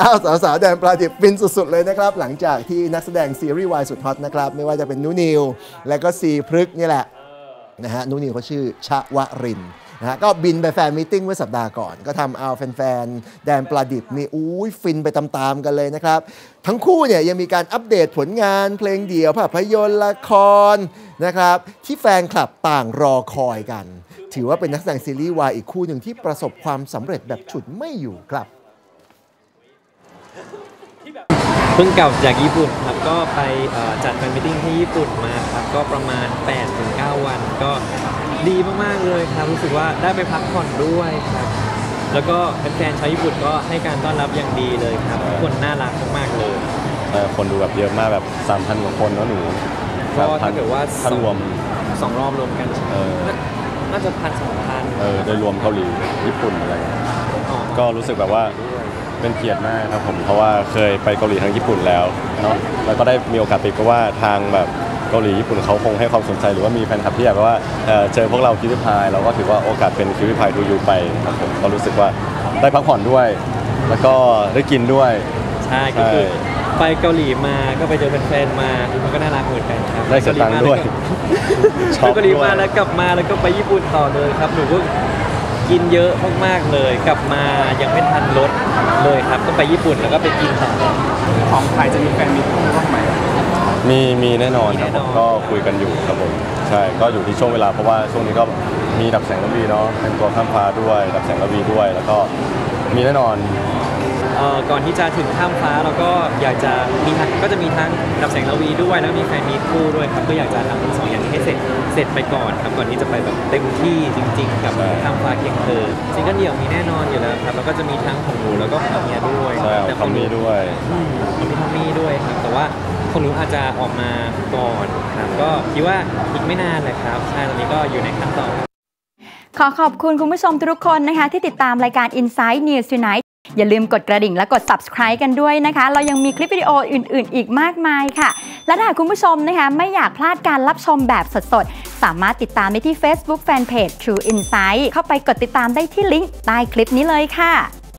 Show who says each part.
Speaker 1: อ้าวสาวๆแดนปลาดิบฟินสุดๆเลยนะครับ หลังจากที่นักแสดงซีรีส์วายสุดฮอตนะครับ ไม่ว่าจะเป็นนุนิว และก็ซีพฤกษ์นี่แหละนะฮะนุนิวเขาชื่อชวรินทร์นะฮะก็บินไปแฟนมีตติ้งเมื่อสัปดาห์ก่อน ก็ทำเอาแฟนๆแดนปลาดิบนี่อุ้ยฟินไปตามๆกันเลยนะครับ ทั้งคู่เนี่ยยังมีการอัปเดตผลงานเพลงเดี่ยวภาพยนตร์ละครนะครับ ที่แฟนคลับต่างรอคอยกัน ถือว่าเป็นนักแสดงซีรีส์วายอีกคู่หนึ่งที่ประสบความสำเร็จแบบฉุดไม่อยู่ครับ
Speaker 2: เพิ่งกลับจากญี่ปุ่นครับก็ไปเอ่อจัดแฟนมีตติ้งที่ญี่ปุ่นมาครับก็ประมาณ 8-9 วันก็ดีมากๆเลยครับรู้สึกว่าได้ไปพักผ่อนด้วยครับแล้วก็แฟนๆชาวญี่ปุ่นก็ให้การต้อนรับอย่างดีเลยครับทุกคนน่ารักมากๆเลย
Speaker 3: เอ่อคนดูแบบเยอะมากแบบ3,000กว่าคนเนอะหนู
Speaker 2: ก็
Speaker 3: แบบพั
Speaker 2: ถ้านเกิดว่า
Speaker 3: ถ้ารวม
Speaker 2: สองรอบรวมกัน
Speaker 3: เออ
Speaker 2: น่าน่าจะพันสองพัน
Speaker 3: เออโดยรวมเกาหลีญี่ปุ่นอะไรเงี้ยก็รู้สึกแบบว่า เป็นเกียรติมากครับผมเพราะว่าเคยไปเกาหลีทางญี่ปุ่นแล้วเนาะแล้วก็ได้มีโอกาสไปเพราะว่าทางแบบเกาหลีญี่ปุ่นเขาคงให้ความสนใจหรือว่ามีแฟนคลับที่อยากว่าเจอพวกเราคิวิพายเราก็ถือว่าโอกาสเป็นคิวิพายดูยูไปครับผมก็รู้สึกว่าได้พักผ่อนด้วย แล้วก็ได้กินด้วย
Speaker 2: ใช่ก็คือไปเกาหลีมาก็ไปเจอแฟนๆมามันก็น่ารักเหมือนกันครับ
Speaker 3: ได้สตังค์ด้วย
Speaker 2: ไปเกาหลีมาแล้วกลับมาแล้วก็ไปญี่ปุ่นต่อเลยครับหนูก็ กินเยอะมากๆเลย กลับมายังไม่ทันลดเลยครับ ก็ไปญี่ปุ่นแล้วก็ไปกินต่อ
Speaker 4: ของไทยจะมีแฟนมิตรบ้างไหม
Speaker 3: มีมีแน่นอนครับ
Speaker 2: มีแน่
Speaker 3: ผ
Speaker 2: นอน
Speaker 3: มก็คุยกันอยู่ครับผมใช่ก็อยู่ที่ช่วงเวลาเพราะว่าช่วงนี้ก็มีดับแสงระวีเนาะเป็นตัวข้ามฟ้าด้วย ดับแสงระวีด้วย แล้วก็มีแน่นอน
Speaker 2: เอ่อก่อนที่จะถึงข้ามฟ้าเราก็อยากจะมีทั้งก็จะมีทั้งดับแสงระวีด้วยแล้วมีแฟนมีตคู่ด้วยครับก็อยากจะทำทั้งสองอย่างนี้ให้เสร็จ เสร็จไปก่อนครับก่อนที่จะไปแบบเต็มที่จริง ๆ กับ
Speaker 3: ใช่
Speaker 2: ข้ามฟ้าเคียงเธอซิงเกิลเดี่ยวมีแน่นอนอยู่แล้วครับแล้วก็จะมีทั้งของหนูแล้วก็ของเฮียด้วย
Speaker 3: ใช่
Speaker 2: แต่
Speaker 3: คำนี้ด้วย
Speaker 2: อืมของพี่ทอมมี่ด้วยครับแต่ว่าของหนูอาจจะออกมาก่อนครับก็คิดว่าอีกไม่นานเลยครับใช่ตอนนี้ก็อยู่ในขั้นตอน
Speaker 5: ขอขอบคุณคุณผู้ชมทุกคนนะคะ ที่ติดตามรายการ Inside News Tonight อย่าลืมกดกระดิ่งและกด subscribe กันด้วยนะคะ เรายังมีคลิปวิดีโออื่น ๆ อีกมากมายค่ะ และถ้าคุณผู้ชมนะคะไม่อยากพลาดการรับชมแบบสดๆ สามารถติดตามได้ที่ Facebook Fanpage True Insight เข้าไปกดติดตามได้ที่ลิงก์ใต้คลิปนี้เลยค่ะ